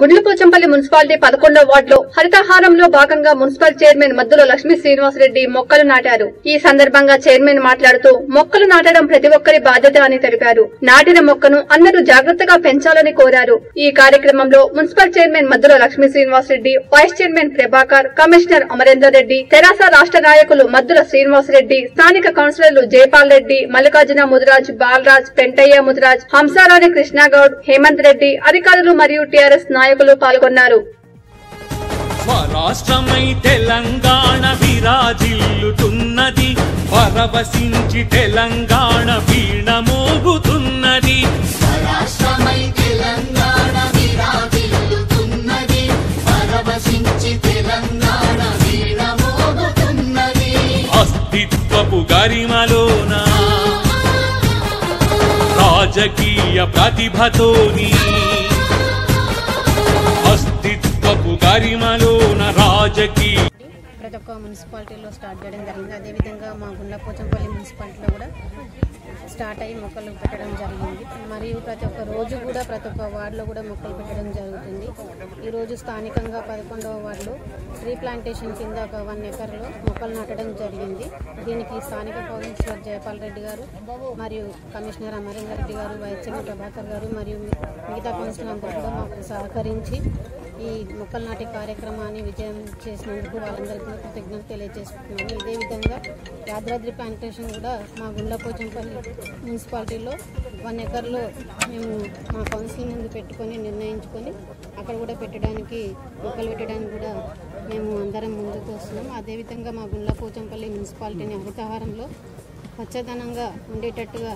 Gundlapochampally municipality పదకొండో వార్డులో హరితహారంలో భాగంగా మున్సిపల్ చైర్మన్ మద్దుల లక్ష్మీ శ్రీనివాసరెడ్డి మొక్కలు నాటారు. ఈ సందర్భంగా చైర్మన్ మాట్లాడుతూ మొక్కలు నాటడం ప్రతి ఒక్కరి బాధ్యత అని తెలిపారు. నాటిన మొక్కను అందరూ జాగ్రత్తగా పెంచాలని కోరారు. ఈ కార్యక్రమంలో municipal chairman Maddula Lakshmi Srinivasa Reddy vice chairman Prabhakar commissioner Amarender Reddy తెరాస రాష్ట్ర నాయకులు మద్దుల శ్రీనివాసరెడ్డి స్థానిక కౌన్సిలర్లు జయపాల్ రెడ్డి మల్లికార్జున ముదిరాజ్ బాలరాజ్ పెంటయ్య ముదిరాజ్ హంసారాణి కృష్ణాగౌడ్ హేమంత్ రెడ్డి అధికారులు మరియు టీఆర్ఎస్ నాయకులు పాల్గొన్నారు. స్వరాష్ట్రమై తెలంగాణ విరాజిల్లుతున్నది. పరవశించి తెలంగాణ వీణ మోగుతున్నది రాష్ట్రమై తెలంగాణ విరాజిల్లుతున్నది. పరవశించి తెలంగాణ వీణ మోగుతున్నది అస్తిత్వపు గరిమలోన రాజకీయ ప్రతిభతోని ఒక్క మున్సిపాలిటీలో స్టార్ట్ చేయడం జరిగింది. అదేవిధంగా మా గుండ్లపోచంపల్లి మున్సిపాలిటీలో కూడా స్టార్ట్ అయ్యి మొక్కలు పెట్టడం జరిగింది. మరియు ప్రతి ఒక్క రోజు కూడా ప్రతి ఒక్క వార్డులో కూడా మొక్కలు పెట్టడం జరుగుతుంది. ఈరోజు స్థానికంగా పదకొండవ వార్డులో ట్రీ ప్లాంటేషన్ కింద ఒక వన్ ఎకర్లో మొక్కలు నాటడం జరిగింది. దీనికి స్థానిక కౌన్సిలర్ జయపాల్ రెడ్డి గారు మరియు కమిషనర్ అమరేందర్ రెడ్డి గారు వైస్ చైర్మన్ ప్రభాకర్ గారు మరియు మిగతా కౌన్సిలర్ అందరూ కూడా మాకు సహకరించి ఈ మొక్కలు నాటే కార్యక్రమాన్ని విజయం చేసినందుకు వాళ్ళందరికీ కృతజ్ఞత కృతజ్ఞతలు తెలియజేసుకుంటున్నాను ఇదే విధంగా యాదాద్రి ప్లాంటేషన్ కూడా మా గుండ్లపోచంపల్లి మున్సిపాలిటీలో వన్ ఎకర్లో మేము మా కౌన్సిల్ ముందు పెట్టుకొని నిర్ణయించుకొని అక్కడ కూడా పెట్టడం పెట్టడానికి మొక్కలు పెట్టడానికి కూడా మేము అందరం ముందుకు వస్తున్నాం. అదేవిధంగా మా గుండ్లపోచంపల్లి మున్సిపాలిటీని హరితహారంలో పచ్చదనంగా ఉండేటట్టుగా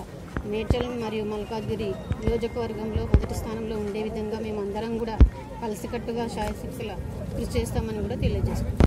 మేడ్చల్ మరియు మల్కాజ్గిరి నియోజకవర్గంలో మొదటి స్థానంలో ఉండే విధంగా మేము అందరం కూడా కలిసికట్టుగా శాయశక్తుల కృషి చేస్తామని కూడా తెలియజేసుకుంటాం